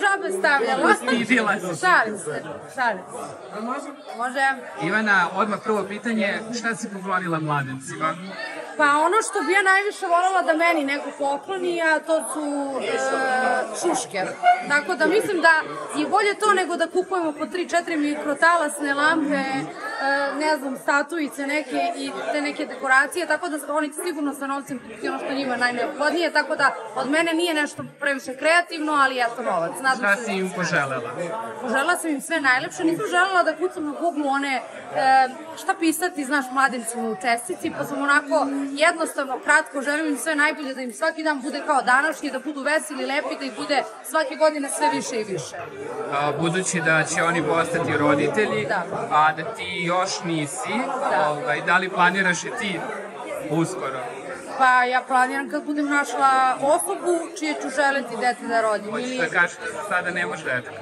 džabe stavljala. Stidila si. Šalim se, šalim se. Može? Ivana, odmah prvo pitanje, šta si poklonila mladencima? Pa ono što bi ja najviše voljela da meni neko pokloni, a to su e, šuške. Tako da mislim da je bolje to nego da kupujemo po 3-4 mikrotalasne lampe, ne znam, statuice neke i te neke dekoracije, tako da oni će sigurno sa novcem kupiti ono što njima je najneophodnije, tako da od mene nije nešto previše kreativno, ali eto novac. Nadam Šta se si im poželela? Poželela sam im sve najlepše, nisam želela da kucam na Google one e, šta pisati, znaš, mladencima u čestici, pa sam onako jednostavno, kratko, želim im sve najbolje, da im svaki dan bude kao današnji, da budu veseli, lepi, da ih bude svake godine sve više i više. A, budući da će oni postati roditelji, Da. a da ti još nisi, Da. ovaj, da li planiraš i ti uskoro? Pa ja planiram kad budem našla osobu čije ću želeti dete da rodim. Hoćeš Ili, da kažeš da sada ne može detka?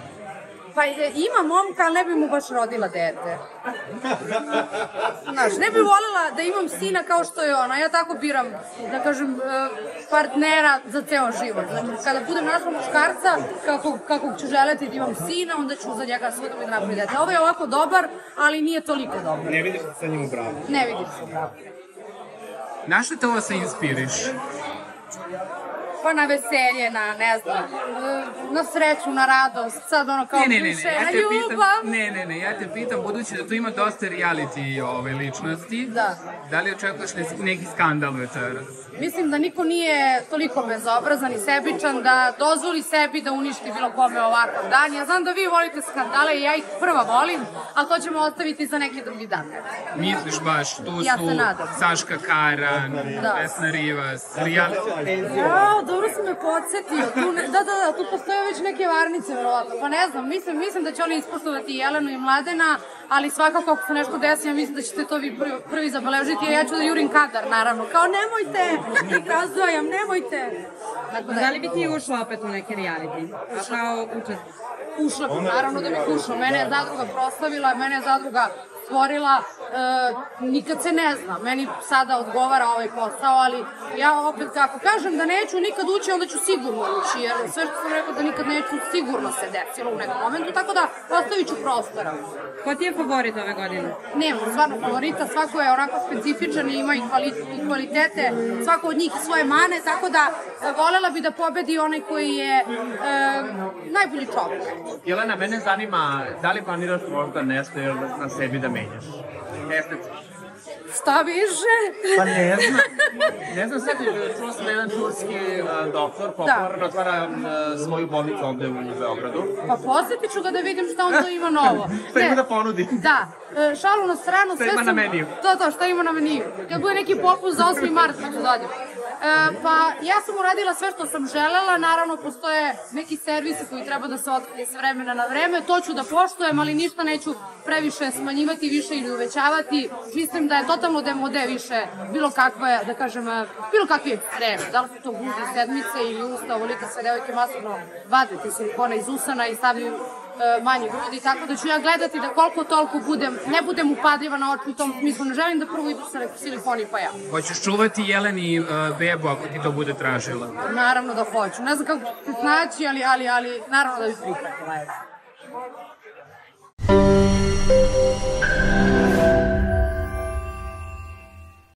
Pa ima momka, ali ne bi mu baš rodila dete. Znaš, ne bi voljela da imam sina kao što je ona. Ja tako biram, da kažem, e, partnera za ceo život. Znači, kada budem našla muškarca, kako, kako ću želeti da imam sina, onda ću za njega sve da mi napravi dete. Ovo je ovako dobar, ali nije toliko dobar. Ne vidiš se sa njim u bravu. Ne vidiš se, bravo. Na šta te ovo se inspiriš? Pa na veselje, na ne znam, na sreću, na radost, sad ono kao Ne, ne, ne, ne, više, ja na te pitam, ljubav. ne, ne, ne, ja te pitam, budući da tu ima dosta reality ove ličnosti, Da. da li očekuješ ne- neki skandal večeras? Mislim da niko nije toliko bezobrazan i sebičan da dozvoli sebi da uništi bilo kome ovakav dan. Ja znam da vi volite skandale i ja ih prva volim, ali to ćemo ostaviti za neki drugi dan. Misliš baš, tu Ja su. Saška Karan, Da. Vesna Rivas, reality, Ja, dobro si me podsjetio. Tu ne, da, da, da, tu postoje već neke varnice, verovatno. Pa ne znam, mislim, mislim da će oni ispoštovati Jelenu i Mladena, ali svakako ako se nešto desi, ja mislim da ćete to vi prvi, prvi zabeležiti, a ja ću da jurim kadar, naravno. Kao, nemojte, ih razdvajam, nemojte. Tako Da li bi ti ušla opet u neki reality? A kao učest... ušla, naravno da bih ušla. Mene je zadruga proslavila, mene je zadruga stvorila, nikad se ne zna. Meni sada odgovara ovaj posao, ali ja opet kako kažem da neću nikad ući, onda ću sigurno ući, jer sve što sam rekla da nikad neću, sigurno se desilo u nekom momentu, tako da ostavit ću prostora. Ko ti je favorit ove godine? Nema stvarno favorita, svako je onako specifičan i ima i, kvali, i kvalitete, svako od njih svoje mane, tako da e, volela bi da pobedi onaj koji je e, najbolji čovjek. Jelena, mene zanima da li planiraš možda nešto na sebi da menjaš? have to Šta više? Pa ne znam. Ne znam sad, čuo sam da jedan turski uh, doktor popularno otvara uh, svoju bolnicu ovde u Beogradu. Pa posjetit ću ga da vidim šta on to ima novo. Šta ima da ponudi? Da, e, šalu na stranu, Šta sve ima sam... na meniju? To, to, šta ima na meniju. Kad bude neki popust za 8. mart, pa ću dođem. E, pa ja sam uradila sve što sam želela, naravno postoje neki servisi koji treba da se otkrije s vremena na vreme, to ću da poštujem, ali ništa neću previše smanjivati više ili uvećavati. Mislim da je totalno demode više bilo kakve, da kažem, bilo kakvi ekstremi. Da li su to guzi sedmice ili usta, ovolika sve devojke masovno vade te silikone iz usana i stavljaju e, manje grudi, tako da ću ja gledati da koliko toliko budem, ne budem upadljiva na oči u tom smislu. Ne želim da prvo idu sa silikoni pa ja. Hoćeš čuvati Jeleni uh, bebu ako ti to bude tražila? Naravno da hoću. Ne znam kako ću se snaći, ali, ali, ali naravno da bih prihvatila.